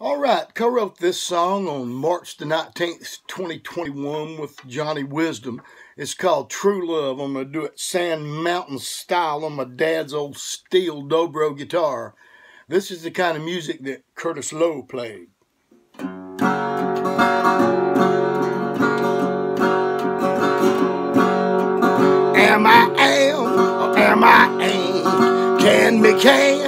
All right, co-wrote this song on March the 19th, 2021 with Johnny Wisdom. It's called True Love. I'm going to do it Sand Mountain style on my dad's old steel dobro guitar. This is the kind of music that Curtis Loew played. Am I am or am I ain't? Can me can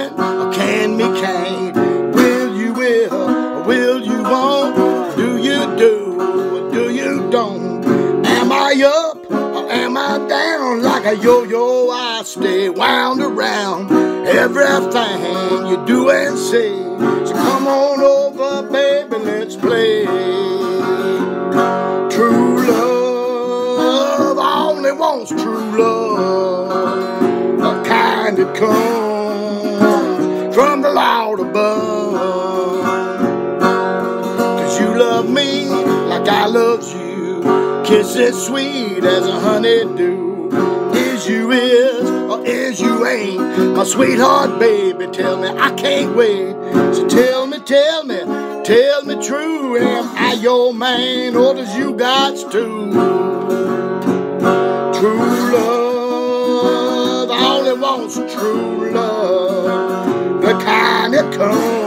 will you won't? Do you do or do you don't? Am I up or am I down? Like a yo-yo I stay wound around everything you do and say. So come on over, baby, let's play. True love only wants true love, a kind that comes from the Lord above. Love me like I loves you, kisses sweet as a honeydew. Is you is or is you ain't? My sweetheart, baby, tell me I can't wait. So tell me, tell me, tell me true. Am I your man or does you got to? True love only wants true love, the kind that comes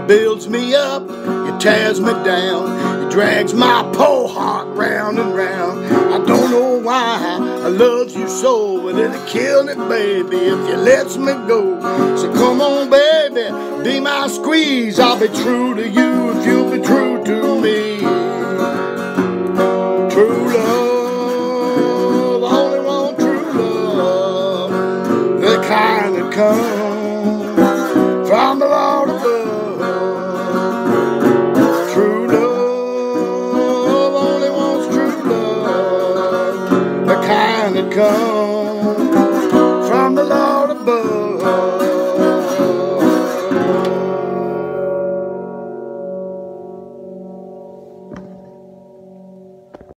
You builds me up, it tears me down, it drags my poor heart round and round. I don't know why I loves you so, but it'll kill me, baby, if you lets me go. So come on, baby, be my squeeze. I'll be true to you if you'll be true to me. True love, only true love, the kind that comes the kind that comes from the Lord above.